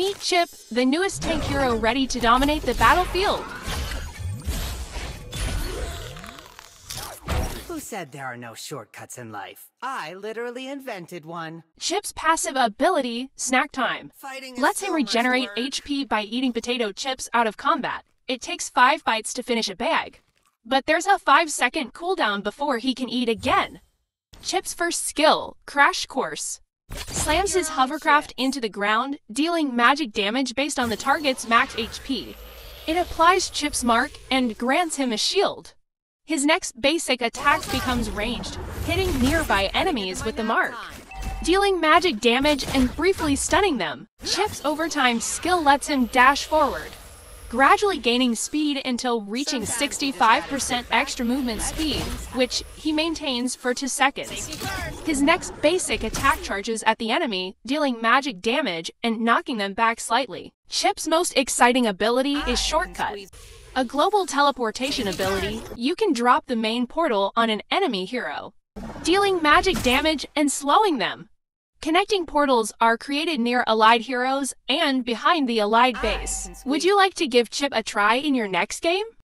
Meet Chip, the newest tank hero ready to dominate the battlefield. Who said there are no shortcuts in life? I literally invented one. Chip's passive ability, Snack Time, Fighting lets him regenerate work. HP by eating potato chips out of combat. It takes 5 bites to finish a bag. But there's a 5 second cooldown before he can eat again. Chip's first skill, Crash Course, slams his hovercraft into the ground, dealing magic damage based on the target's max HP. It applies Chip's mark and grants him a shield. His next basic attack becomes ranged, hitting nearby enemies with the mark dealing magic damage and briefly stunning them. Chip's overtime skill lets him dash forward, gradually gaining speed until reaching 65% extra movement speed, which he maintains for 2 seconds. His next basic attack charges at the enemy, dealing magic damage and knocking them back slightly. Chip's most exciting ability is Shortcut. A global teleportation ability, you can drop the main portal on an enemy hero, dealing magic damage and slowing them. Connecting portals are created near allied heroes and behind the allied ah, base. Would you like to give Chip a try in your next game?